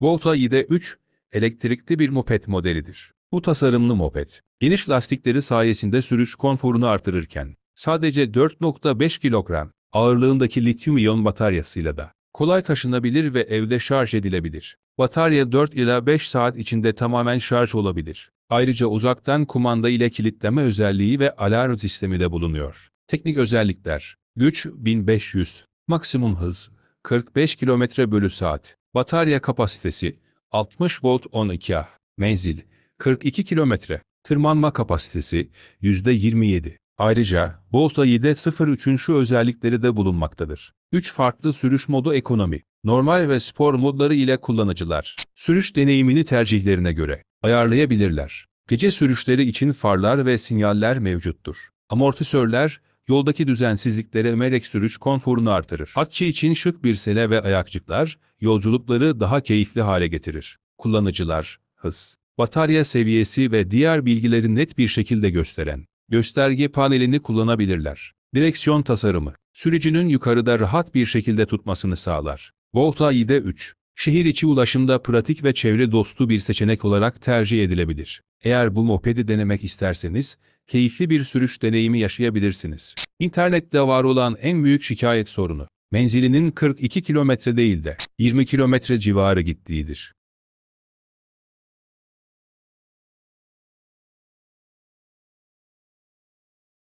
Volta ID3, elektrikli bir moped modelidir. Bu tasarımlı moped, geniş lastikleri sayesinde sürüş konforunu artırırken, sadece 4.5 kilogram ağırlığındaki lityum-iyon bataryasıyla da kolay taşınabilir ve evde şarj edilebilir. Batarya 4 ila 5 saat içinde tamamen şarj olabilir. Ayrıca uzaktan kumanda ile kilitleme özelliği ve alarm sistemi de bulunuyor. Teknik özellikler Güç 1500 Maksimum hız 45 km bölü saat Batarya kapasitesi 60 volt 12 Ah Menzil 42 km Tırmanma kapasitesi %27 Ayrıca Volta 703'ün şu özellikleri de bulunmaktadır. 3 farklı sürüş modu ekonomi, normal ve spor modları ile kullanıcılar, sürüş deneyimini tercihlerine göre ayarlayabilirler. Gece sürüşleri için farlar ve sinyaller mevcuttur. Amortisörler, yoldaki düzensizliklere emerek sürüş konforunu artırır. Hatçı için şık bir sele ve ayakçıklar, yolculukları daha keyifli hale getirir. Kullanıcılar, hız, batarya seviyesi ve diğer bilgileri net bir şekilde gösteren gösterge panelini kullanabilirler. Direksiyon tasarımı, sürücünün yukarıda rahat bir şekilde tutmasını sağlar. Volta ID3, şehir içi ulaşımda pratik ve çevre dostu bir seçenek olarak tercih edilebilir. Eğer bu mopedi denemek isterseniz, keyifli bir sürüş deneyimi yaşayabilirsiniz. İnternette var olan en büyük şikayet sorunu, menzilinin 42 kilometre değil de 20 kilometre civarı gittiğidir.